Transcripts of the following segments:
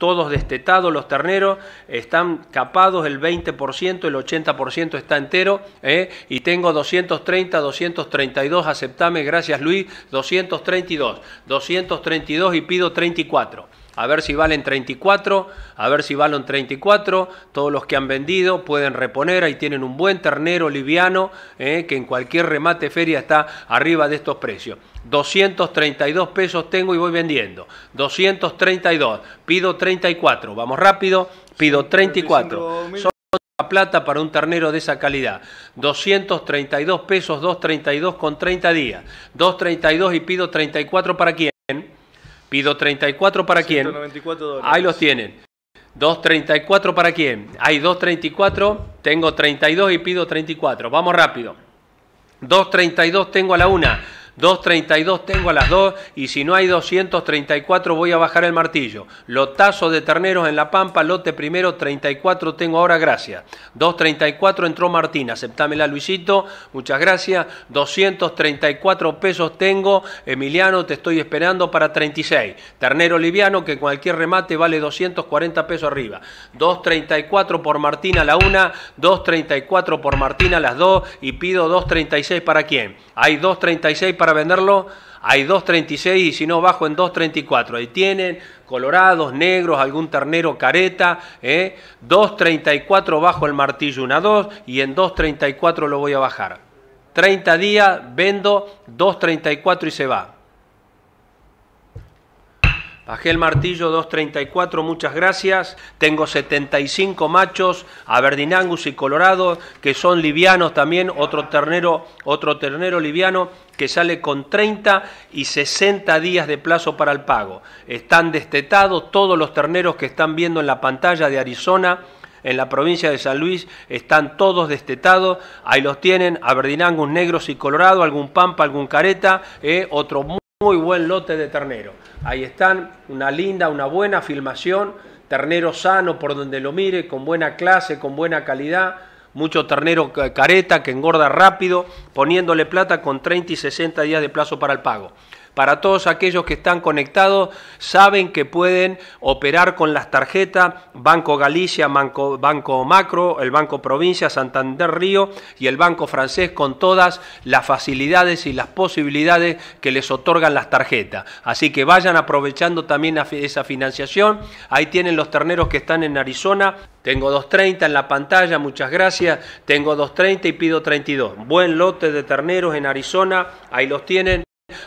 todos destetados los terneros, están capados el 20%, el 80% está entero, ¿eh? y tengo 230, 232, aceptame, gracias Luis, 232, 232 y pido 34 a ver si valen 34, a ver si valen 34, todos los que han vendido pueden reponer, ahí tienen un buen ternero liviano eh, que en cualquier remate feria está arriba de estos precios. 232 pesos tengo y voy vendiendo. 232, pido 34, vamos rápido, pido 34. Son plata para un ternero de esa calidad. 232 pesos, 232 con 30 días. 232 y pido 34 para quién? Pido 34 para quién. Ahí los tienen. 2.34 para quién. Hay 2.34, tengo 32 y pido 34. Vamos rápido. 2.32 tengo a la una. 232 tengo a las 2 y si no hay 234 voy a bajar el martillo. Lotazo de terneros en la pampa, lote primero 34 tengo ahora, gracias. 234 entró Martín, aceptámela Luisito, muchas gracias. 234 pesos tengo, Emiliano, te estoy esperando para 36. Ternero liviano que cualquier remate vale 240 pesos arriba. 234 por Martín a la 1, 234 por Martín a las 2 y pido 236 para quién. Hay 236 para venderlo, hay 2.36 y si no bajo en 2.34. Ahí tienen colorados, negros, algún ternero careta, ¿eh? 2.34 bajo el martillo una 2 y en 2.34 lo voy a bajar. 30 días, vendo 2.34 y se va. Bajé el martillo 234, muchas gracias. Tengo 75 machos, Aberdinangus y Colorado, que son livianos también, otro ternero, otro ternero liviano que sale con 30 y 60 días de plazo para el pago. Están destetados todos los terneros que están viendo en la pantalla de Arizona, en la provincia de San Luis, están todos destetados. Ahí los tienen, Aberdinangus negros y colorado, algún pampa, algún careta, eh, otro muy buen lote de ternero. Ahí están, una linda, una buena filmación, ternero sano por donde lo mire, con buena clase, con buena calidad, mucho ternero careta que engorda rápido, poniéndole plata con 30 y 60 días de plazo para el pago. Para todos aquellos que están conectados, saben que pueden operar con las tarjetas Banco Galicia, Banco, Banco Macro, el Banco Provincia, Santander Río y el Banco Francés con todas las facilidades y las posibilidades que les otorgan las tarjetas. Así que vayan aprovechando también esa financiación. Ahí tienen los terneros que están en Arizona. Tengo 2.30 en la pantalla, muchas gracias. Tengo 2.30 y pido 32. Buen lote de terneros en Arizona, ahí los tienen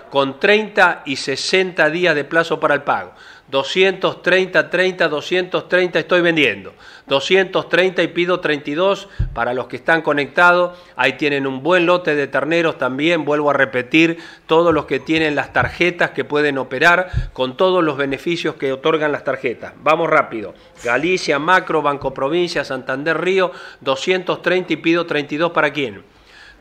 con 30 y 60 días de plazo para el pago. 230, 30, 230 estoy vendiendo. 230 y pido 32 para los que están conectados. Ahí tienen un buen lote de terneros también. Vuelvo a repetir, todos los que tienen las tarjetas que pueden operar con todos los beneficios que otorgan las tarjetas. Vamos rápido. Galicia, Macro, Banco Provincia, Santander Río, 230 y pido 32 para quién.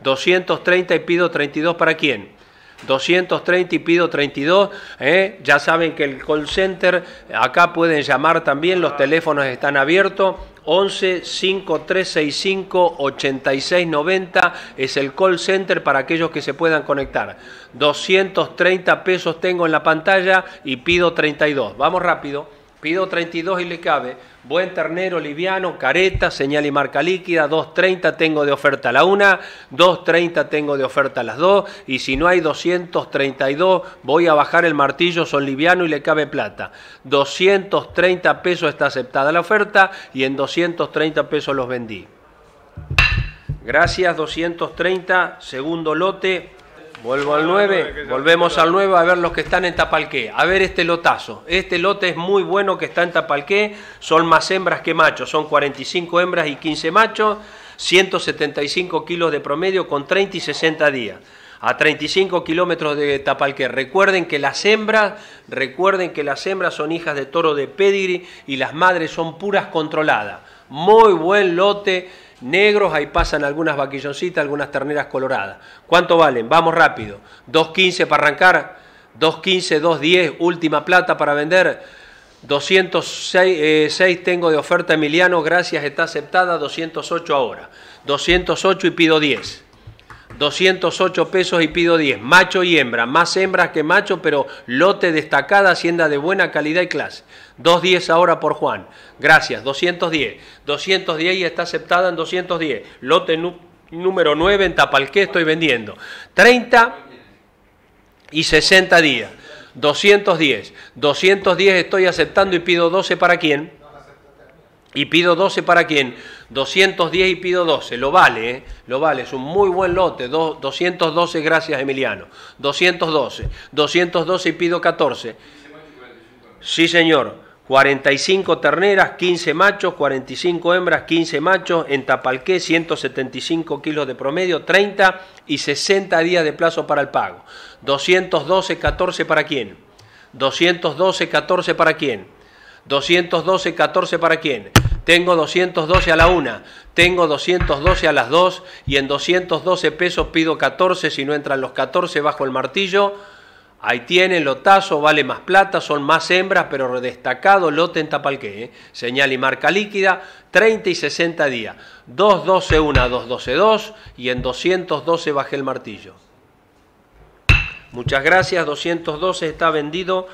230 y pido 32 para quién. 230 y pido 32. ¿eh? Ya saben que el call center, acá pueden llamar también, los teléfonos están abiertos. 11 5365 8690 es el call center para aquellos que se puedan conectar. 230 pesos tengo en la pantalla y pido 32. Vamos rápido. Pido 32 y le cabe. Buen ternero liviano, careta, señal y marca líquida, 2.30 tengo de oferta a la una, 2.30 tengo de oferta a las dos, y si no hay 232 voy a bajar el martillo, son liviano y le cabe plata. 230 pesos está aceptada la oferta y en 230 pesos los vendí. Gracias, 230, segundo lote, Vuelvo al 9, volvemos al 9 a ver los que están en Tapalqué. A ver este lotazo. Este lote es muy bueno que está en Tapalqué. Son más hembras que machos. Son 45 hembras y 15 machos. 175 kilos de promedio con 30 y 60 días. A 35 kilómetros de Tapalqué. Recuerden que las hembras, recuerden que las hembras son hijas de toro de pedigree y las madres son puras controladas. Muy buen lote negros, ahí pasan algunas vaquilloncitas, algunas terneras coloradas. ¿Cuánto valen? Vamos rápido. 2.15 para arrancar, 2.15, 2.10, última plata para vender. 206 eh, tengo de oferta Emiliano, gracias, está aceptada, 208 ahora. 208 y pido 10. 208 pesos y pido 10. Macho y hembra, más hembras que macho, pero lote destacada, hacienda de buena calidad y clase. 210 ahora por Juan. Gracias, 210. 210 y está aceptada en 210. Lote número 9 en Tapalqué estoy vendiendo. 30 y 60 días. 210. 210 estoy aceptando y pido 12 para quién? Y pido 12 para quién? 210 y pido 12. Lo vale, ¿eh? Lo vale. Es un muy buen lote. 212, gracias Emiliano. 212. 212 y pido 14. Sí, señor. 45 terneras, 15 machos, 45 hembras, 15 machos, en Tapalqué 175 kilos de promedio, 30 y 60 días de plazo para el pago. 212, 14 para quién? 212, 14 para quién? 212, 14 para quién? Tengo 212 a la una, tengo 212 a las dos y en 212 pesos pido 14, si no entran los 14 bajo el martillo Ahí tienen, lotazo, vale más plata, son más hembras, pero destacado lote en Tapalqué. ¿eh? Señal y marca líquida, 30 y 60 días. 212 1, 212 2 y en 212 bajé el martillo. Muchas gracias, 212 está vendido.